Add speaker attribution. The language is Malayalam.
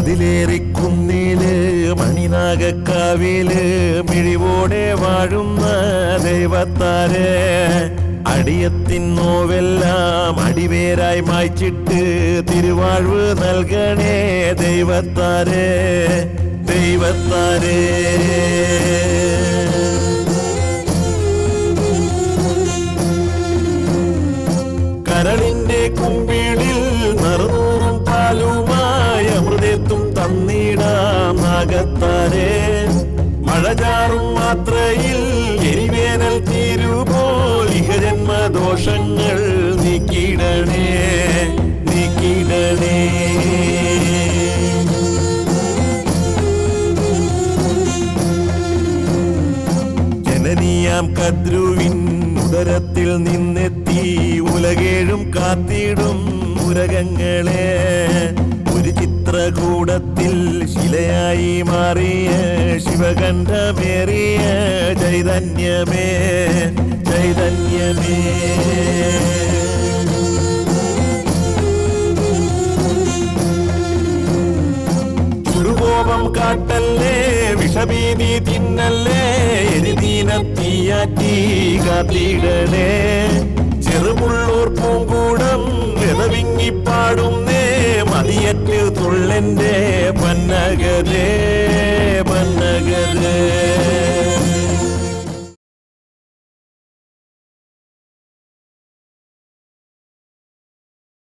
Speaker 1: മതിലേറിക്കുന്നിൽ മണിനാഗക്കാവിൽ മിഴിവോടെ വാഴുന്ന ദൈവത്താരെ. അടിയത്തിൻ നോവെല്ലാം അടിവേരായി മായ്ച്ചിട്ട് തിരുവാഴ്വ് നൽകണേ ദൈവത്താരെ ദൈവത്താരെ. കരളിന്റെ കുമ്പിളിൽ നാഗത്താരെ മഴ ചാറും മാത്രയിൽ എരിവേനൽ തീരുപോൽ ഇഹജന്മദോഷങ്ങൾ നീക്കിടണേ നീക്കിടണേ. ജനനീയാം കദ്രുവിൻ ഉദരത്തിൽ നിന്നെത്തി ഉലകേഴും കാത്തിടും ഉരകങ്ങളെ ചിത്രകൂടത്തിൽ ശിലയായി മാറിയ ശിവകണ്ഠമേറിയ ചൈതന്യമേ ചൈതന്യമേ. ചുടുകോപം കാട്ടല്ലേ വിഷഭീതി തിന്നല്ലേ എരിതീനത്തീയാറ്റി കാത്തിടണേ. ചെറുമുള്ളൂർ പൂങ്കൂടം വിതവിങ്ങിപ്പാടുന്നേ the day.